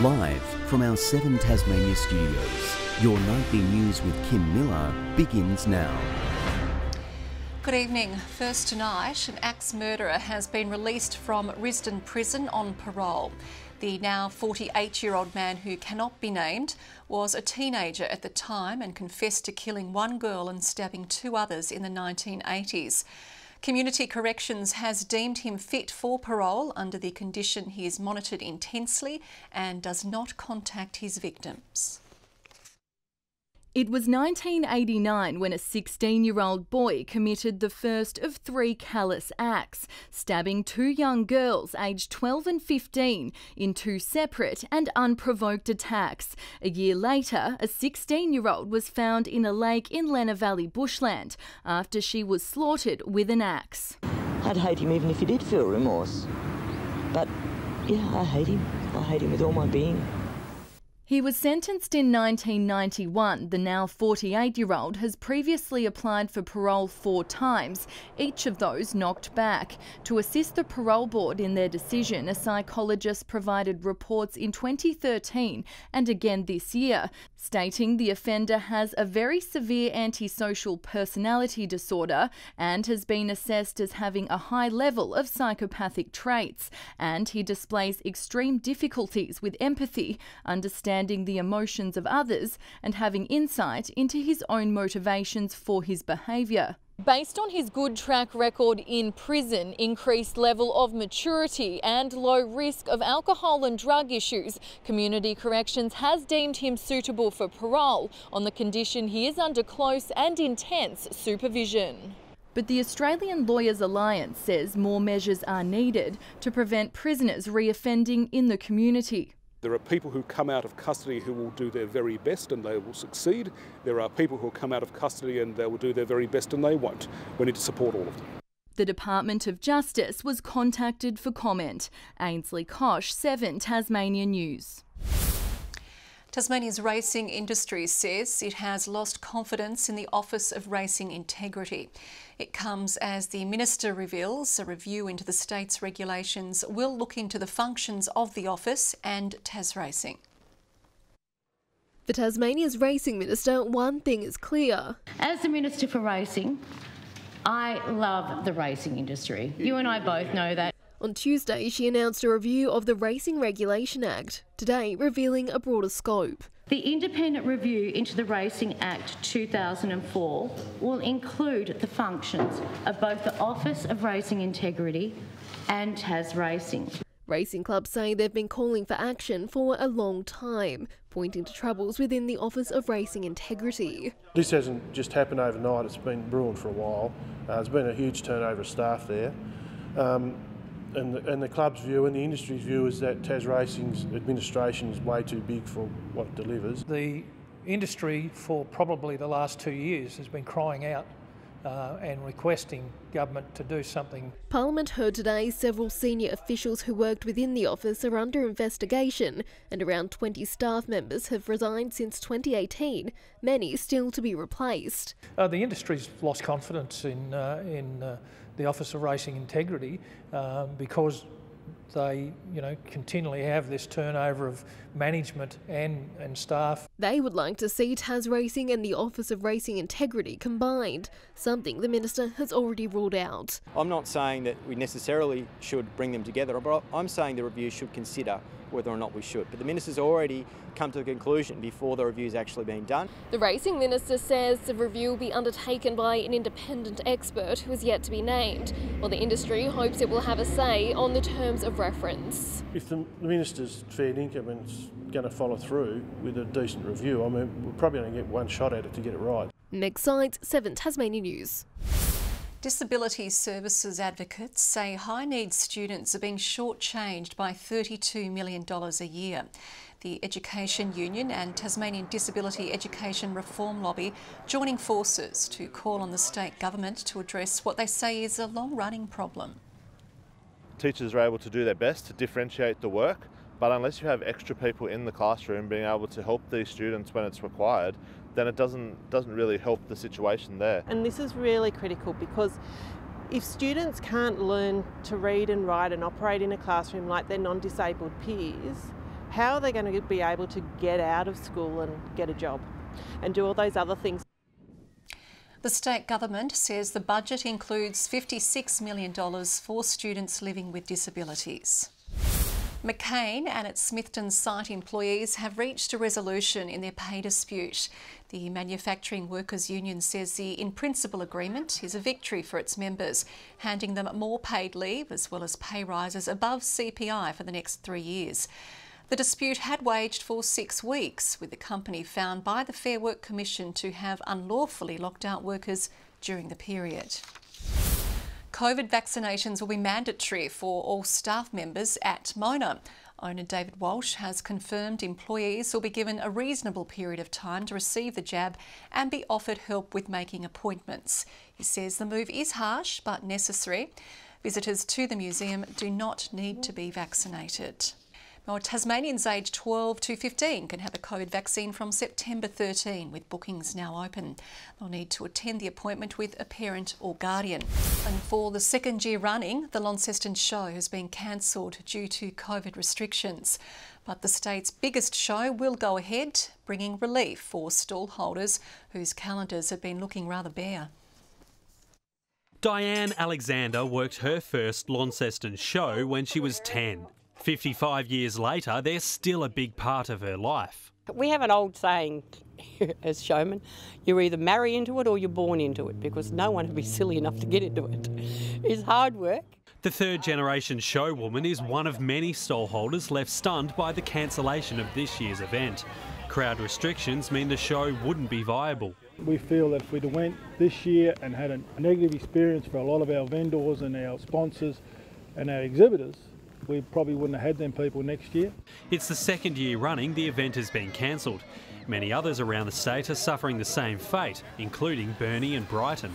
Live from our Seven Tasmania studios, your nightly news with Kim Miller begins now. Good evening. First tonight, an axe murderer has been released from Risdon Prison on parole. The now 48 year old man who cannot be named was a teenager at the time and confessed to killing one girl and stabbing two others in the 1980s. Community Corrections has deemed him fit for parole under the condition he is monitored intensely and does not contact his victims. It was 1989 when a 16 year old boy committed the first of three callous acts, stabbing two young girls aged 12 and 15 in two separate and unprovoked attacks. A year later, a 16 year old was found in a lake in Lenah Valley bushland after she was slaughtered with an axe. I'd hate him even if he did feel remorse. But yeah, I hate him. I hate him with all my being. He was sentenced in 1991. The now 48 year old has previously applied for parole four times, each of those knocked back. To assist the parole board in their decision, a psychologist provided reports in 2013 and again this year, stating the offender has a very severe antisocial personality disorder and has been assessed as having a high level of psychopathic traits, and he displays extreme difficulties with empathy, understanding the emotions of others, and having insight into his own motivations for his behaviour. Based on his good track record in prison, increased level of maturity and low risk of alcohol and drug issues, Community Corrections has deemed him suitable for parole on the condition he is under close and intense supervision. But the Australian Lawyers Alliance says more measures are needed to prevent prisoners reoffending in the community. There are people who come out of custody who will do their very best and they will succeed. There are people who come out of custody and they will do their very best and they won't. We need to support all of them. The Department of Justice was contacted for comment. Ainsley Kosh, 7 Tasmania News. Tasmania's racing industry says it has lost confidence in the Office of Racing Integrity. It comes as the Minister reveals a review into the state's regulations will look into the functions of the office and Tas Racing. For Tasmania's Racing Minister, one thing is clear. As the Minister for Racing, I love the racing industry. You and I both know that. On Tuesday, she announced a review of the Racing Regulation Act, today revealing a broader scope. The independent review into the Racing Act 2004 will include the functions of both the Office of Racing Integrity and Tas Racing. Racing clubs say they've been calling for action for a long time, pointing to troubles within the Office of Racing Integrity. This hasn't just happened overnight, it's been brewing for a while. Uh, there's been a huge turnover of staff there. Um, and the, and the club's view and the industry's view is that Tas Racing's administration is way too big for what it delivers. The industry for probably the last two years has been crying out uh, and requesting government to do something. Parliament heard today several senior officials who worked within the office are under investigation, and around 20 staff members have resigned since 2018, many still to be replaced. Uh, the industry's lost confidence in, uh, in uh, the Office of Racing Integrity um, because they, you know, continually have this turnover of management and, and staff. They would like to see Tas Racing and the Office of Racing Integrity combined, something the Minister has already ruled out. I'm not saying that we necessarily should bring them together, but I'm saying the review should consider whether or not we should. But the Minister's already come to the conclusion before the review's actually been done. The Racing Minister says the review will be undertaken by an independent expert who is yet to be named, while the industry hopes it will have a say on the terms of reference. If the Minister's fair income is going to follow through with a decent review, I mean, we're probably going to get one shot at it to get it right. Meg Sides, 7 Tasmania News. Disability services advocates say high needs students are being shortchanged by $32 million a year. The Education Union and Tasmanian Disability Education Reform Lobby joining forces to call on the state government to address what they say is a long running problem. Teachers are able to do their best to differentiate the work, but unless you have extra people in the classroom being able to help these students when it's required, then it doesn't doesn't really help the situation there. And this is really critical because if students can't learn to read and write and operate in a classroom like their non-disabled peers, how are they going to be able to get out of school and get a job and do all those other things? The state government says the budget includes $56 million for students living with disabilities. McCain and its Smithton site employees have reached a resolution in their pay dispute. The Manufacturing Workers Union says the in principle agreement is a victory for its members, handing them more paid leave as well as pay rises above CPI for the next three years. The dispute had waged for six weeks, with the company found by the Fair Work Commission to have unlawfully locked out workers during the period. COVID vaccinations will be mandatory for all staff members at Mona. Owner David Walsh has confirmed employees will be given a reasonable period of time to receive the jab and be offered help with making appointments. He says the move is harsh but necessary. Visitors to the museum do not need to be vaccinated. Tasmanians aged 12 to 15 can have a COVID vaccine from September 13, with bookings now open. They'll need to attend the appointment with a parent or guardian. And for the second year running, the Launceston show has been cancelled due to COVID restrictions. But the state's biggest show will go ahead, bringing relief for stallholders whose calendars have been looking rather bare. Diane Alexander worked her first Launceston show when she was 10. 55 years later, they're still a big part of her life. We have an old saying as showmen you either marry into it or you're born into it because no one would be silly enough to get into it. It's hard work. The third generation showwoman is one of many stallholders left stunned by the cancellation of this year's event. Crowd restrictions mean the show wouldn't be viable. We feel that if we'd went this year and had a negative experience for a lot of our vendors and our sponsors and our exhibitors, we probably wouldn't have had them people next year. It's the second year running the event has been cancelled. Many others around the state are suffering the same fate, including Burnie and Brighton.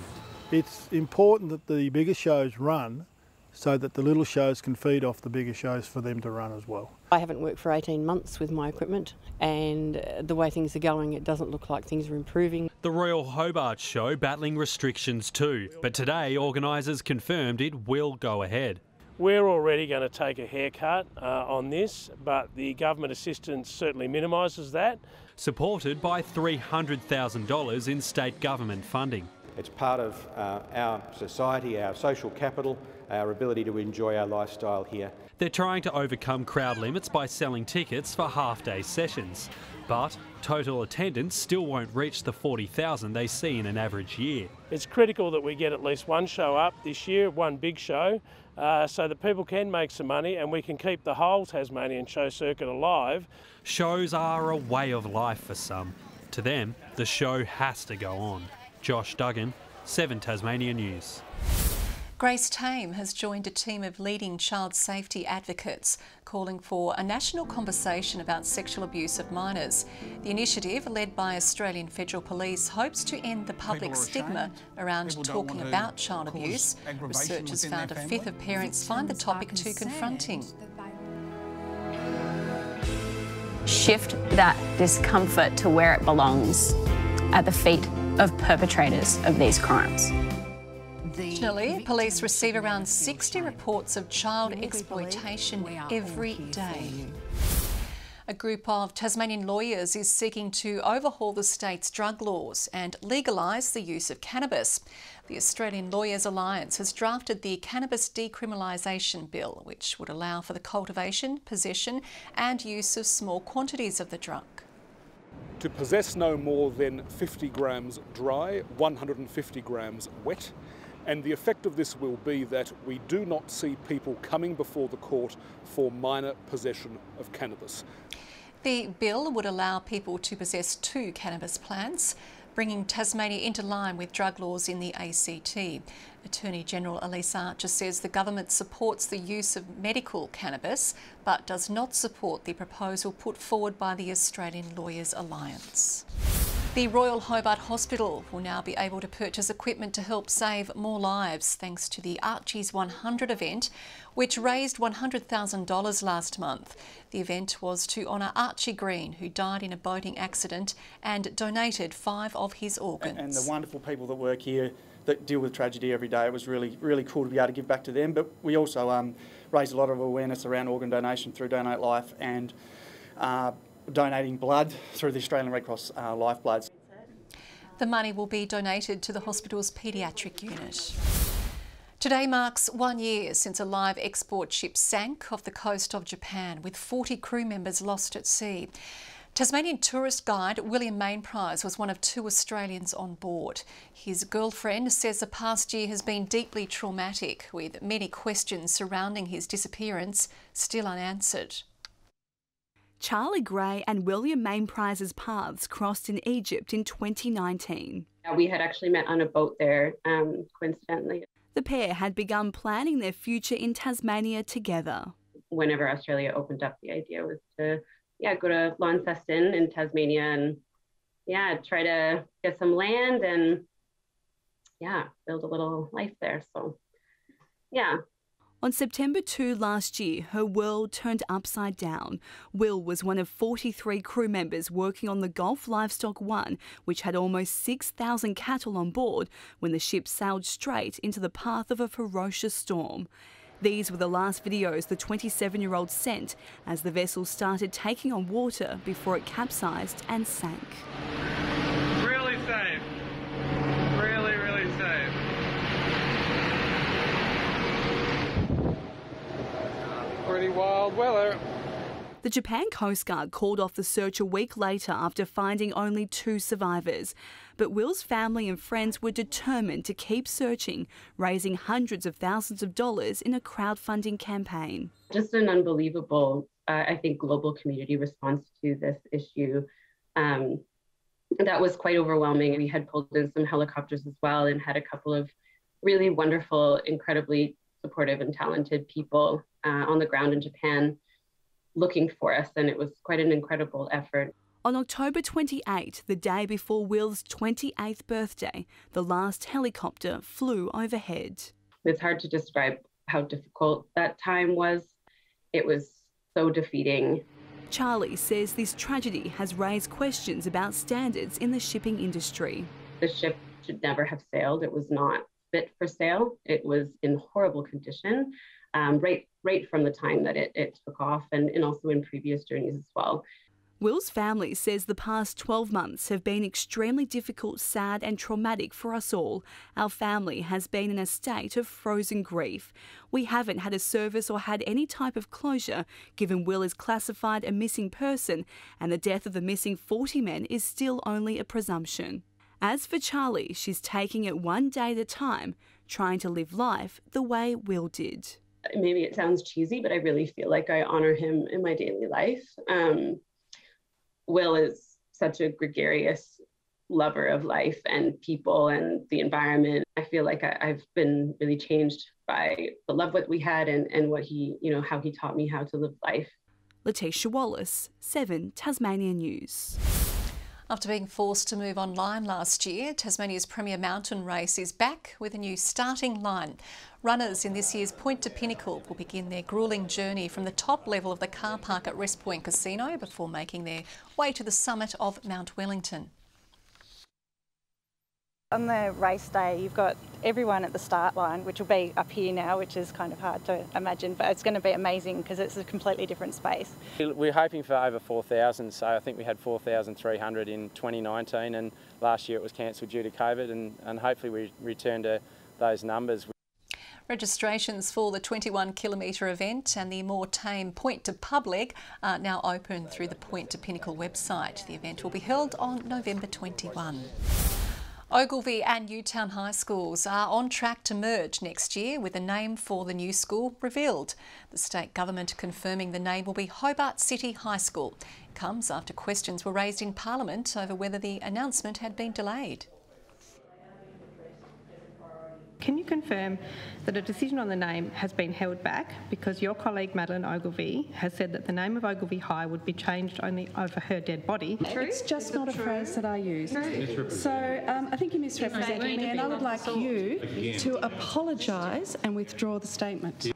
It's important that the bigger shows run so that the little shows can feed off the bigger shows for them to run as well. I haven't worked for 18 months with my equipment, and the way things are going, it doesn't look like things are improving. The Royal Hobart Show battling restrictions too, but today organisers confirmed it will go ahead. We're already going to take a haircut uh, on this, but the government assistance certainly minimises that. Supported by $300,000 in state government funding. It's part of uh, our society, our social capital, our ability to enjoy our lifestyle here. They're trying to overcome crowd limits by selling tickets for half-day sessions. But total attendance still won't reach the 40,000 they see in an average year. It's critical that we get at least one show up this year, one big show, uh, so that people can make some money and we can keep the whole Tasmanian show circuit alive. Shows are a way of life for some. To them, the show has to go on. Josh Duggan, 7 Tasmania News. Grace Tame has joined a team of leading child safety advocates calling for a national conversation about sexual abuse of minors. The initiative, led by Australian Federal Police, hopes to end the public stigma around People talking about child abuse. Researchers found a fifth of parents find the topic too confronting. Shift that discomfort to where it belongs at the feet of perpetrators of these crimes. Additionally, police receive around 60 reports of child exploitation every day. A group of Tasmanian lawyers is seeking to overhaul the state's drug laws and legalise the use of cannabis. The Australian Lawyers Alliance has drafted the Cannabis Decriminalisation Bill, which would allow for the cultivation, possession and use of small quantities of the drug. To possess no more than 50 grams dry, 150 grams wet, and the effect of this will be that we do not see people coming before the court for minor possession of cannabis. The bill would allow people to possess two cannabis plants, bringing Tasmania into line with drug laws in the ACT. Attorney General Elise Archer says the government supports the use of medical cannabis but does not support the proposal put forward by the Australian Lawyers Alliance. The Royal Hobart Hospital will now be able to purchase equipment to help save more lives thanks to the Archie's 100 event, which raised $100,000 last month. The event was to honour Archie Green, who died in a boating accident and donated five of his organs. And the wonderful people that work here that deal with tragedy every day. It was really, really cool to be able to give back to them. But we also um, raised a lot of awareness around organ donation through Donate Life and uh, donating blood through the Australian Red Cross uh, Lifebloods. The money will be donated to the hospital's paediatric unit. Today marks one year since a live export ship sank off the coast of Japan with 40 crew members lost at sea. Tasmanian tourist guide William Mainprize was one of two Australians on board. His girlfriend says the past year has been deeply traumatic, with many questions surrounding his disappearance still unanswered. Charlie Gray and William Mainprize's paths crossed in Egypt in 2019. We had actually met on a boat there, um, coincidentally. The pair had begun planning their future in Tasmania together. Whenever Australia opened up, the idea was to yeah, go to Launceston in Tasmania and yeah, try to get some land and yeah, build a little life there. So yeah. On September 2 last year, her world turned upside down. Will was one of 43 crew members working on the Gulf Livestock One, which had almost 6,000 cattle on board when the ship sailed straight into the path of a ferocious storm. These were the last videos the 27 year old sent as the vessel started taking on water before it capsized and sank. Really safe. Really, really safe. Pretty wild weather. The Japan Coast Guard called off the search a week later after finding only two survivors. But Will's family and friends were determined to keep searching, raising hundreds of thousands of dollars in a crowdfunding campaign. Just an unbelievable, uh, I think, global community response to this issue. Um, that was quite overwhelming. We had pulled in some helicopters as well and had a couple of really wonderful, incredibly supportive and talented people uh, on the ground in Japan looking for us, and it was quite an incredible effort. On October 28, the day before Will's 28th birthday, the last helicopter flew overhead. It's hard to describe how difficult that time was. It was so defeating. Charlie says this tragedy has raised questions about standards in the shipping industry. The ship should never have sailed. It was not fit for sail. It was in horrible condition um, right right from the time that it, it took off and, and also in previous journeys as well. Will's family says the past 12 months have been extremely difficult, sad, and traumatic for us all. Our family has been in a state of frozen grief. We haven't had a service or had any type of closure, given Will is classified a missing person and the death of the missing 40 men is still only a presumption. As for Charlie, she's taking it one day at a time, trying to live life the way Will did maybe it sounds cheesy, but I really feel like I honor him in my daily life. Um, Will is such a gregarious lover of life and people and the environment. I feel like I, have been really changed by the love what we had and, and what he, you know, how he taught me how to live life. Letitia Wallace, 7 Tasmania News. After being forced to move online last year, Tasmania's premier mountain race is back with a new starting line. Runners in this year's Point to Pinnacle will begin their grueling journey from the top level of the car park at Wrest Point Casino before making their way to the summit of Mount Wellington. On the race day, you've got everyone at the start line, which will be up here now, which is kind of hard to imagine, but it's going to be amazing because it's a completely different space. We're hoping for over 4,000, so I think we had 4,300 in 2019, and last year it was cancelled due to COVID, and, and hopefully we return to those numbers. Registrations for the 21 kilometre event and the more tame Point to Pub are now open through the Point to Pinnacle website. The event will be held on November 21. Ogilvie and Newtown High Schools are on track to merge next year with a name for the new school revealed. The state government confirming the name will be Hobart City High School. It comes after questions were raised in Parliament over whether the announcement had been delayed. Can you confirm that a decision on the name has been held back because your colleague Madeleine Ogilvie has said that the name of Ogilvie High would be changed only over her dead body? True. It's just not a phrase that I use. So um, I think you misrepresented me, and I would like you to apologise and withdraw the statement.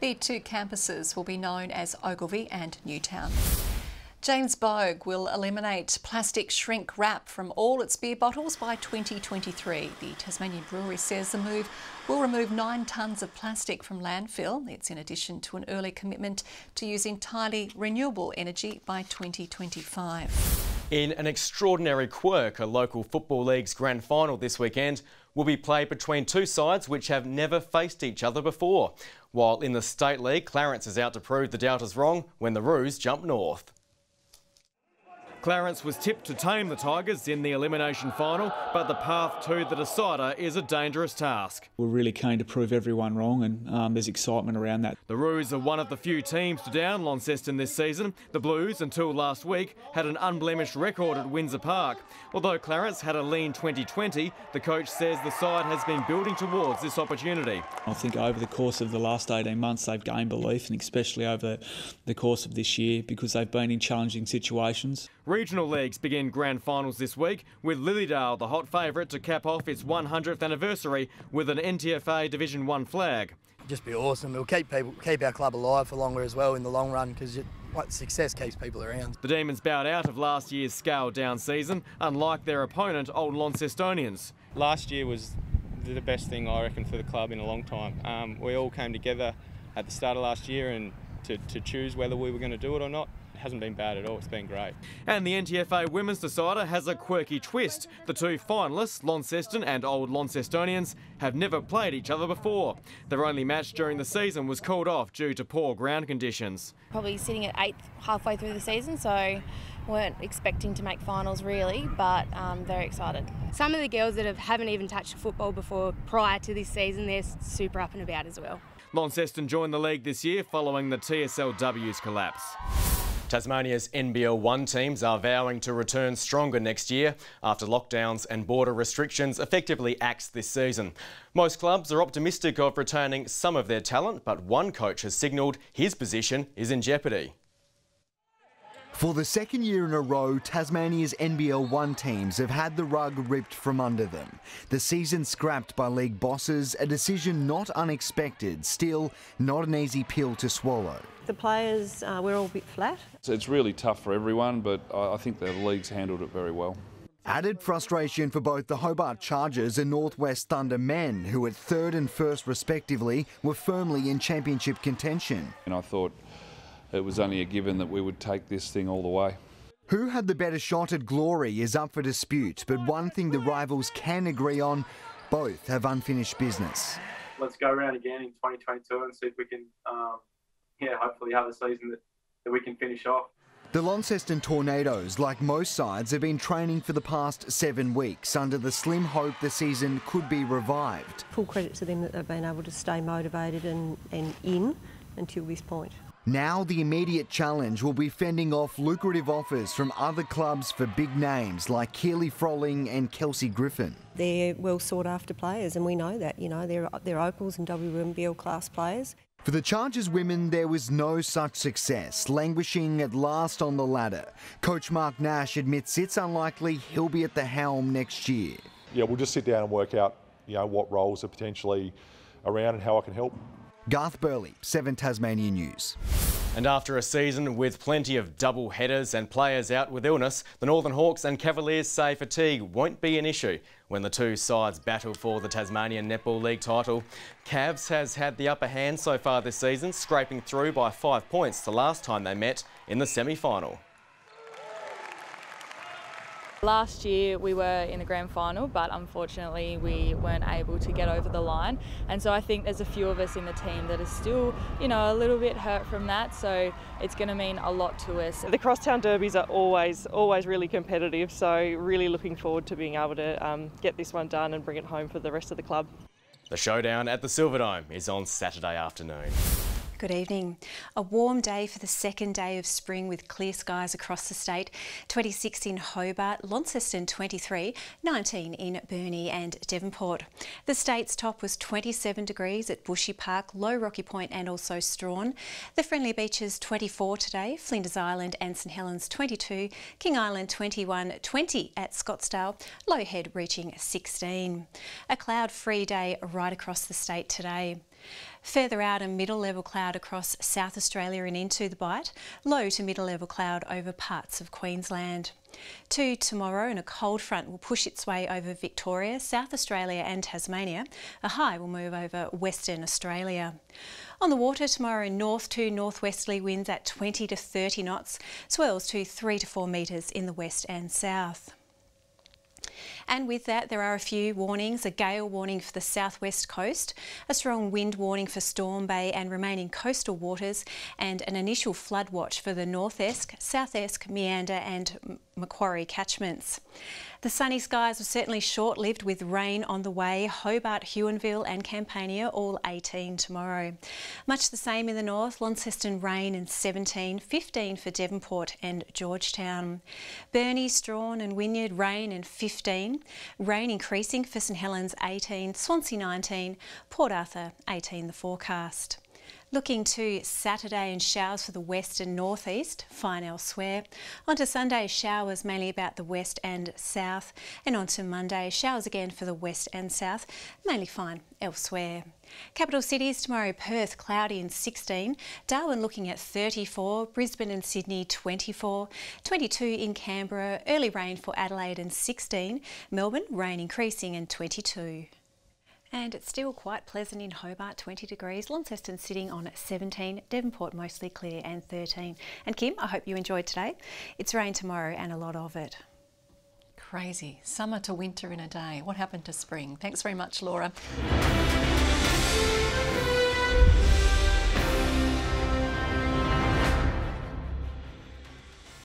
The two campuses will be known as Ogilvie and Newtown. James Boag will eliminate plastic shrink wrap from all its beer bottles by 2023. The Tasmanian Brewery says the move will remove nine tonnes of plastic from landfill. It's in addition to an early commitment to use entirely renewable energy by 2025. In an extraordinary quirk, a local Football League's grand final this weekend will be played between two sides which have never faced each other before. While in the State League, Clarence is out to prove the doubters wrong when the Roos jump north. Clarence was tipped to tame the Tigers in the elimination final, but the path to the decider is a dangerous task. We're really keen to prove everyone wrong, and um, there's excitement around that. The Roos are one of the few teams to down Launceston this season. The Blues, until last week, had an unblemished record at Windsor Park. Although Clarence had a lean 2020, the coach says the side has been building towards this opportunity. I think over the course of the last 18 months, they've gained belief, and especially over the course of this year, because they've been in challenging situations. Regional leagues begin grand finals this week, with Lilydale the hot favourite to cap off its 100th anniversary with an NTFA Division 1 flag. Just be awesome. It'll keep people, keep our club alive for longer as well in the long run because what success keeps people around. The Demons bowed out of last year's scale down season, unlike their opponent, Old Launcestonians. Last year was the best thing I reckon for the club in a long time. Um, we all came together at the start of last year and to, to choose whether we were going to do it or not hasn't been bad at all. It's been great. And the NTFA Women's Decider has a quirky twist. The two finalists, Launceston and Old Launcestonians, have never played each other before. Their only match during the season was called off due to poor ground conditions. Probably sitting at eighth halfway through the season, so weren't expecting to make finals really, but um, very excited. Some of the girls that have, haven't even touched football before prior to this season, they're super up and about as well. Launceston joined the league this year following the TSLW's collapse. Tasmania's NBL 1 teams are vowing to return stronger next year after lockdowns and border restrictions effectively axed this season. Most clubs are optimistic of returning some of their talent, but one coach has signalled his position is in jeopardy. For the second year in a row, Tasmania's NBL 1 teams have had the rug ripped from under them. The season scrapped by league bosses, a decision not unexpected, still not an easy pill to swallow. The players, uh, we're all a bit flat. It's really tough for everyone, but I think the league's handled it very well. Added frustration for both the Hobart Chargers and Northwest Thunder men, who at third and first respectively were firmly in championship contention. And I thought it was only a given that we would take this thing all the way. Who had the better shot at glory is up for dispute, but one thing the rivals can agree on both have unfinished business. Let's go around again in 2022 and see if we can, um, yeah, hopefully have a season that, that we can finish off. The Launceston Tornadoes, like most sides, have been training for the past seven weeks under the slim hope the season could be revived. Full credit to them that they've been able to stay motivated and, and in until this point. Now the immediate challenge will be fending off lucrative offers from other clubs for big names like Keely Froling and Kelsey Griffin. They're well sought after players and we know that, you know, they're, they're Opals and WNBL class players. For the Chargers women, there was no such success, languishing at last on the ladder. Coach Mark Nash admits it's unlikely he'll be at the helm next year. Yeah, we'll just sit down and work out, you know, what roles are potentially around and how I can help. Garth Burley, 7 Tasmania News. And after a season with plenty of double headers and players out with illness, the Northern Hawks and Cavaliers say fatigue won't be an issue when the two sides battle for the Tasmanian Netball League title. Cavs has had the upper hand so far this season, scraping through by five points the last time they met in the semi-final. Last year we were in the grand final, but unfortunately we weren't able to get over the line. And so I think there's a few of us in the team that are still, you know, a little bit hurt from that. So it's going to mean a lot to us. The crosstown derbies are always, always really competitive. So really looking forward to being able to um, get this one done and bring it home for the rest of the club. The showdown at the Silverdome is on Saturday afternoon. Good evening. A warm day for the second day of spring with clear skies across the state. 26 in Hobart, Launceston 23, 19 in Burnie and Devonport. The state's top was 27 degrees at Bushy Park, Low Rocky Point and also Strahan. The Friendly Beaches 24 today, Flinders Island and St Helens 22, King Island 21, 20 at Scottsdale, Low Head reaching 16. A cloud-free day right across the state today. Further out, a middle level cloud across South Australia and into the Bight. Low to middle level cloud over parts of Queensland. To tomorrow, and a cold front will push its way over Victoria, South Australia, and Tasmania. A high will move over Western Australia. On the water tomorrow, north to northwesterly winds at 20 to 30 knots, swells to 3 to 4 metres in the west and south. And with that, there are a few warnings. A gale warning for the southwest coast, a strong wind warning for Storm Bay and remaining coastal waters, and an initial flood watch for the North Esk, South Esk, Meander, and Macquarie catchments. The sunny skies were certainly short lived with rain on the way. Hobart, Huonville, and Campania all 18 tomorrow. Much the same in the north, Launceston rain and 17, 15 for Devonport and Georgetown. Burnie, Strahan, and Wynyard rain and 15. Rain increasing for St Helens 18, Swansea 19, Port Arthur 18 the forecast. Looking to Saturday and showers for the west and northeast, fine elsewhere. On to Sunday, showers mainly about the west and south. And on to Monday, showers again for the west and south, mainly fine elsewhere. Capital cities tomorrow Perth cloudy and 16, Darwin looking at 34, Brisbane and Sydney 24, 22 in Canberra, early rain for Adelaide and 16, Melbourne rain increasing and 22. And it's still quite pleasant in Hobart, 20 degrees. Launceston sitting on 17, Devonport mostly clear and 13. And Kim, I hope you enjoyed today. It's rain tomorrow and a lot of it. Crazy. Summer to winter in a day. What happened to spring? Thanks very much, Laura.